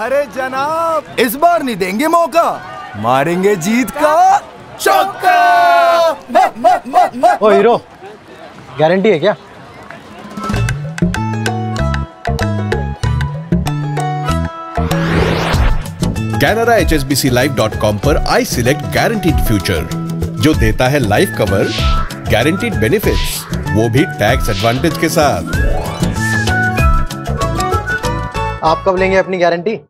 अरे जनाब। इस बार नहीं देंगे मौका। मारेंगे जीत का चौका। ओ हीरो गारंटी है क्या? Canara H S B C life dot com पर आई सिलेक्ट गारंटीड फ्यूचर जो देता है लाइफ कवर गारंटीड बेनिफिट्स वो भी टैक्स एडवांटेज के साथ। आप कब लेंगे अपनी गारंटी